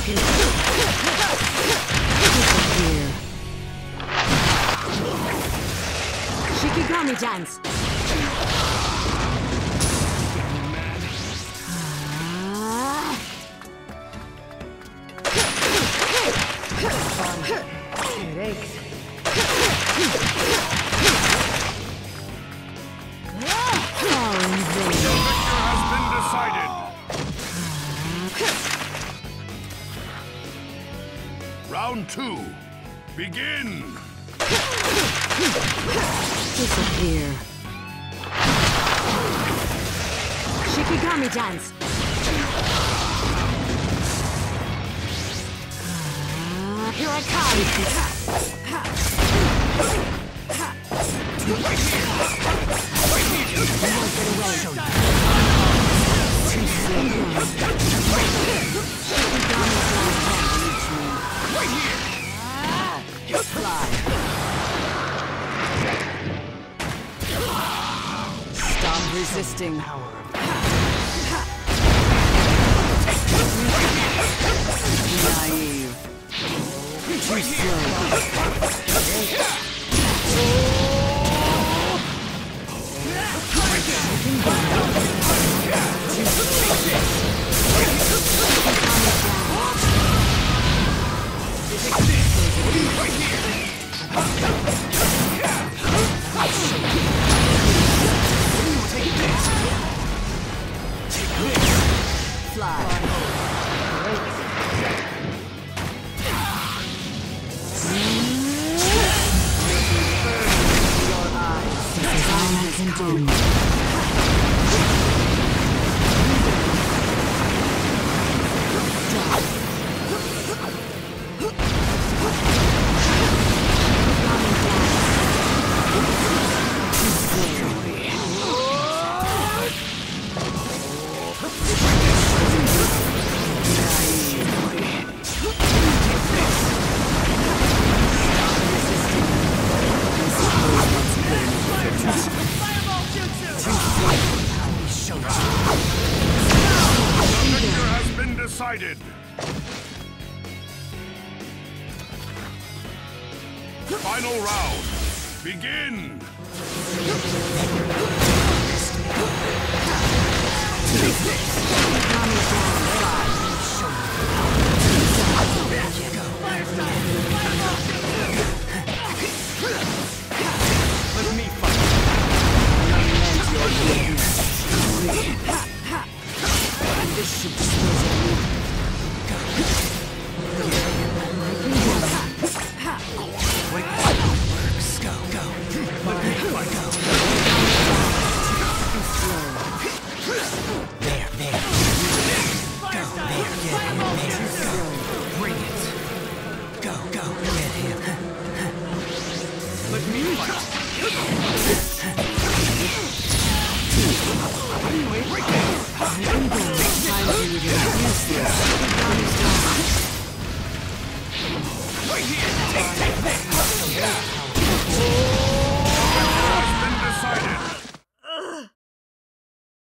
Can. Shikigami dance. Ah. It aches. Round two. Begin. Disappear. Shikigami dance. Ah, Here I come. Stop resisting. Naive. Too slow. Silence decided. Final round. Begin. This should dispose Right here. Take, take this.